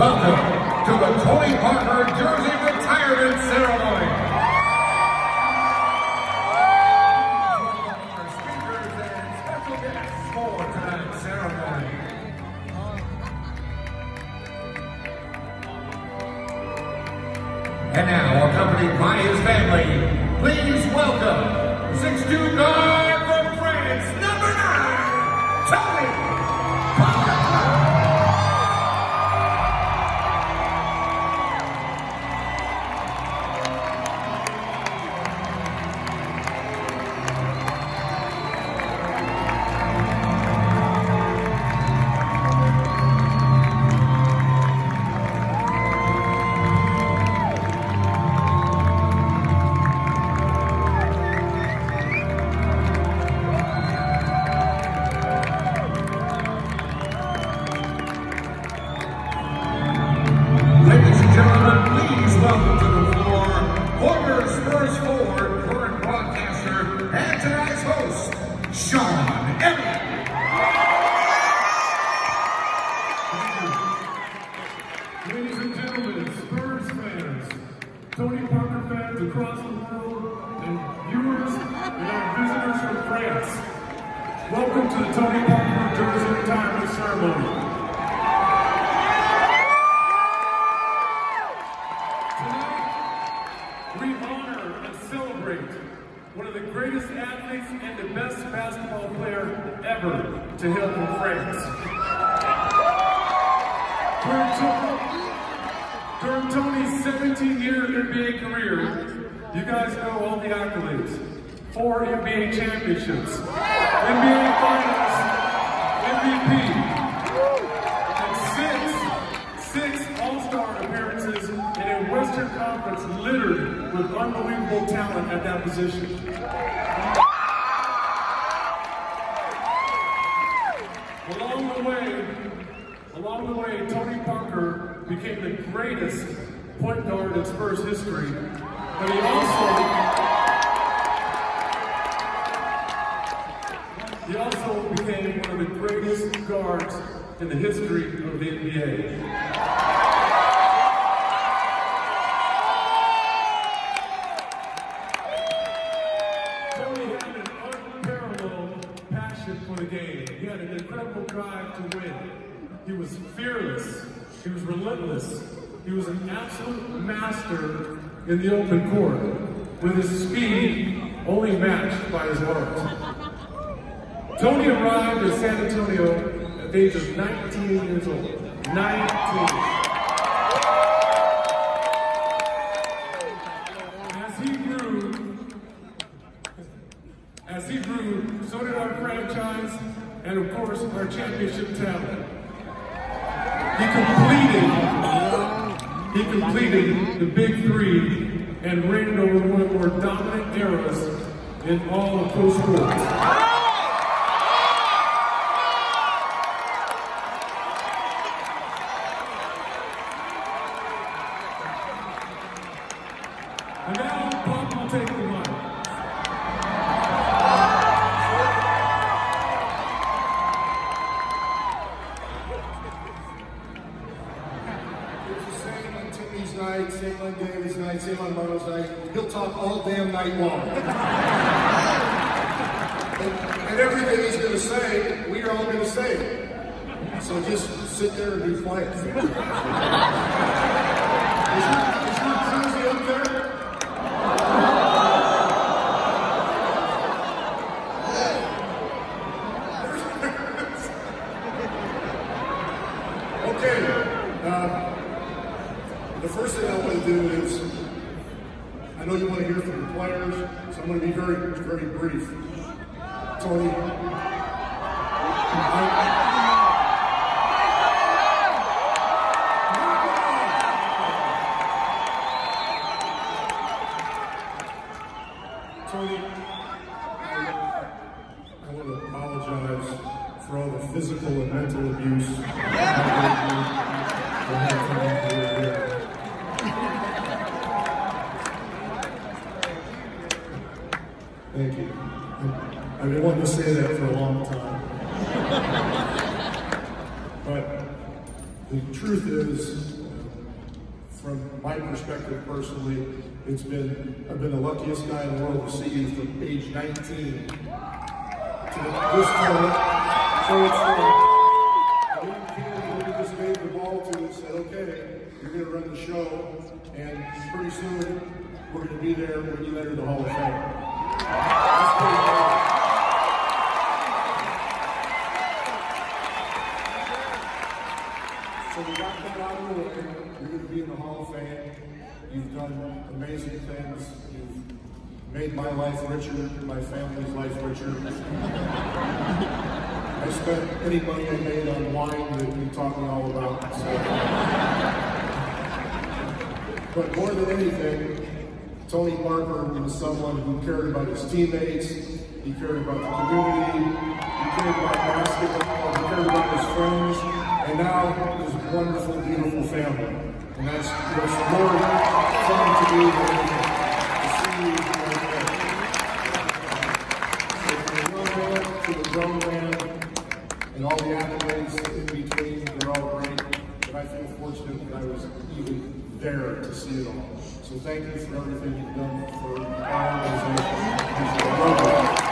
Welcome to the Tony Parker Jersey Retirement Ceremony. Our speakers and special guests for tonight's ceremony. And now, accompanied by his family, please welcome 6'2 across the world, and viewers and our visitors from France, welcome to the Tony Parker Jersey Retirement Ceremony. Tonight, we honor and celebrate one of the greatest athletes and the best basketball player ever to hail from France. During, Tony's 17-year NBA career, you guys know all the accolades. Four NBA championships, NBA Finals, MVP, and six, six All-Star appearances in a Western Conference littered with unbelievable talent at that position. Along the way, along the way, Tony Parker became the greatest point guard in Spurs history, he also became one of the greatest guards in the history of the NBA. Tony had an unparalleled passion for the game. He had an incredible drive to win. He was fearless. He was relentless. He was an absolute master in the open court, with his speed only matched by his heart. Tony arrived in San Antonio at the age of 19 years old. 19. As he grew, as he grew, so did our franchise and of course our championship talent. He completed, he completed the big three and reigned over one of the more dominant eras in all of pro sports. And now Talk all damn night long. and, and everything he's going to say, we are all going to say. So just sit there and be quiet. is, is your up there? Okay. Uh, the first thing I want to do is, I know you want to hear from the players, so I'm going to be very, very brief. Tony, I- Tony, I, I want to apologize for all the physical and mental abuse. I Thank you. I've been wanting to say that for a long time. but the truth is, from my perspective personally, it's been, I've been the luckiest guy in the world to see you from age 19 to this point. So it's like, you can, just gave the ball to and said, okay, you're going to run the show, and pretty soon we're going to be there when you enter the Hall of Fame. So we got that out of the way. You're going to be in the Hall of Fame. You've done amazing things. You've made my life richer, my family's life richer. I spent any money I made on wine that you taught me all about. So. But more than anything, Tony Parker was someone who cared about his teammates, he cared about the community, he cared about basketball, he cared about his friends, and now his wonderful, beautiful family. And that's what's more fun to do than to see it all. So thank you for everything you've done for our organization.